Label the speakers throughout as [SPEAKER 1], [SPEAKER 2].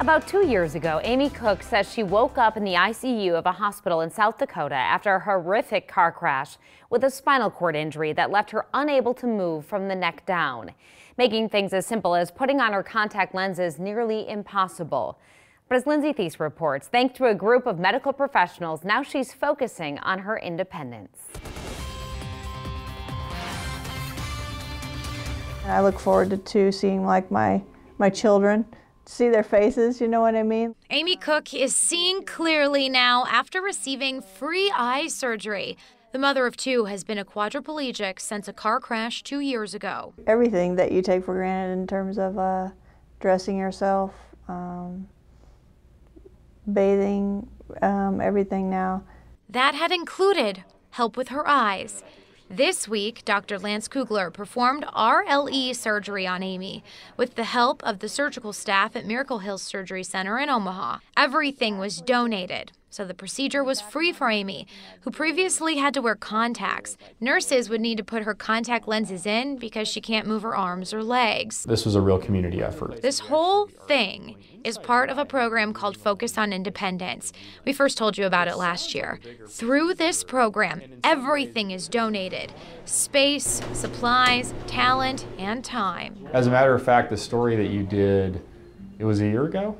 [SPEAKER 1] About two years ago, Amy Koch says she woke up in the ICU of a hospital in South Dakota after a horrific car crash with a spinal cord injury that left her unable to move from the neck down, making things as simple as putting on her contact lenses nearly impossible. But as Lindsay Thies reports, thanks to a group of medical professionals, now she's focusing on her independence.
[SPEAKER 2] I look forward to, to seeing like my my children see their faces, you know what I mean?
[SPEAKER 3] Amy Koch is seeing clearly now after receiving free eye surgery. The mother of two has been a quadriplegic since a car crash two years ago.
[SPEAKER 2] Everything that you take for granted in terms of uh, dressing yourself, um, bathing, um, everything now.
[SPEAKER 3] That had included help with her eyes. This week, Dr. Lance Kugler performed RLE surgery on Amy with the help of the surgical staff at Miracle Hills Surgery Center in Omaha. Everything was donated, so the procedure was free for Amy, who previously had to wear contacts. Nurses would need to put her contact lenses in because she can't move her arms or legs.
[SPEAKER 4] This was a real community effort.
[SPEAKER 3] This whole thing is part of a program called Focus on Independence. We first told you about it last year. Through this program, everything is donated space, supplies, talent, and time.
[SPEAKER 4] As a matter of fact, the story that you did, it was a year ago?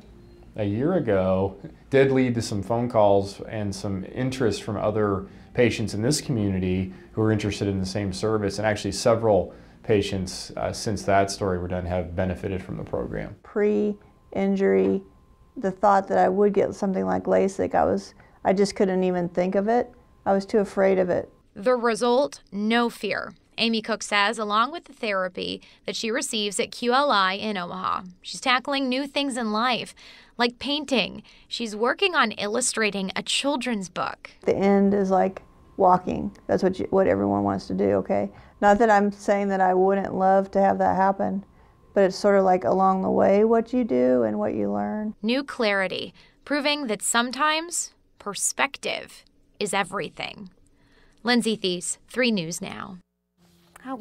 [SPEAKER 4] A year ago, did lead to some phone calls and some interest from other patients in this community who are interested in the same service, and actually several patients uh, since that story were done have benefited from the program.
[SPEAKER 2] Pre injury, the thought that I would get something like LASIK, I was I just couldn't even think of it. I was too afraid of it.
[SPEAKER 3] The result, no fear. Amy Koch says, along with the therapy that she receives at QLI in Omaha. She's tackling new things in life, like painting. She's working on illustrating a children's book.
[SPEAKER 2] The end is like walking. That's what you, what everyone wants to do, okay? Not that I'm saying that I wouldn't love to have that happen, but it's sort of like along the way what you do and what you learn.
[SPEAKER 3] New clarity, proving that sometimes perspective is everything. Lindsay Thies, 3 News Now.
[SPEAKER 1] How